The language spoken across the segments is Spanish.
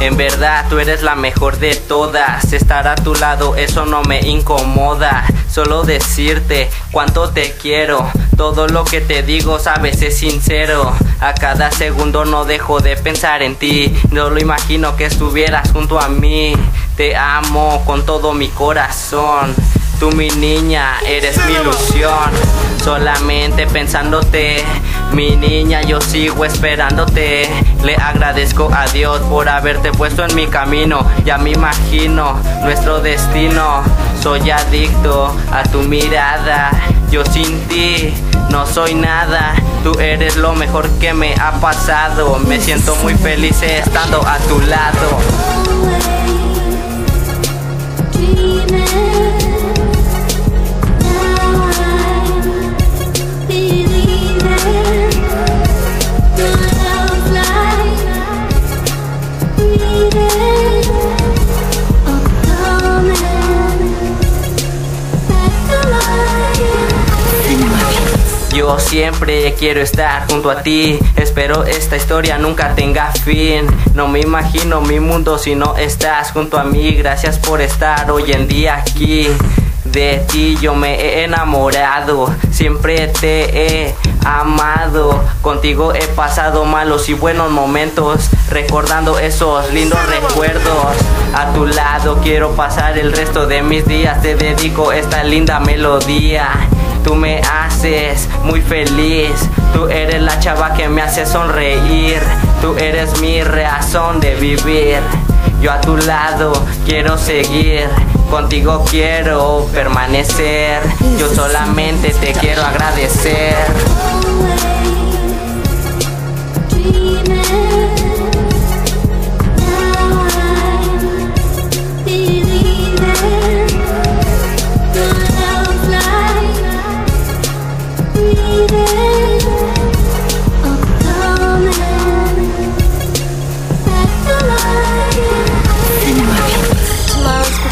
En verdad, tú eres la mejor de todas. Estar a tu lado, eso no me incomoda. Solo decirte cuánto te quiero. Todo lo que te digo, sabes, es sincero. A cada segundo no dejo de pensar en ti. No lo imagino que estuvieras junto a mí. Te amo con todo mi corazón. Tú mi niña, eres mi ilusión. Solamente pensándote, mi niña, yo sigo esperándote. Le agradezco a Dios por haberte puesto en mi camino. Ya me imagino nuestro destino. Soy adicto a tu mirada. Yo sin ti no soy nada. Tú eres lo mejor que me ha pasado. Me siento muy feliz estando a tu lado. Yo siempre quiero estar junto a ti. Espero esta historia nunca tenga fin. No me imagino mi mundo si no estás junto a mí. Gracias por estar hoy en día aquí. De ti yo me he enamorado. Siempre te he amado. Contigo he pasado malos y buenos momentos. Recordando esos lindos recuerdos. A tu lado quiero pasar el resto de mis días. Te dedico esta linda melodía. Tú me haces muy feliz, tú eres la chava que me hace sonreír, tú eres mi razón de vivir. Yo a tu lado quiero seguir, contigo quiero permanecer, yo solamente te quiero agradecer.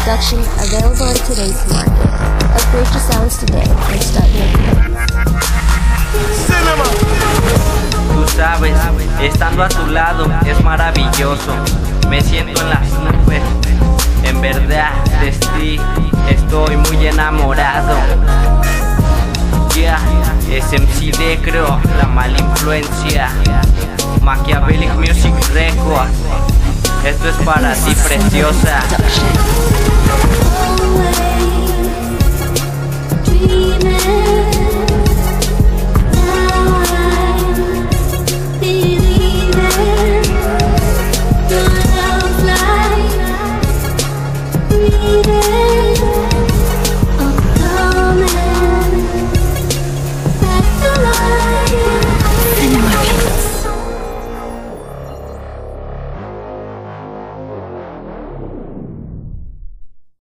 Production available in today's market. Upgrade your sounds today and start making estando a tu lado es maravilloso. Me siento en las nubes. En verdad, de ti estoy muy enamorado. Ya, yeah, es MC Decro, la mala influencia. Machiavellic Music Records. Esto es para ti, preciosa.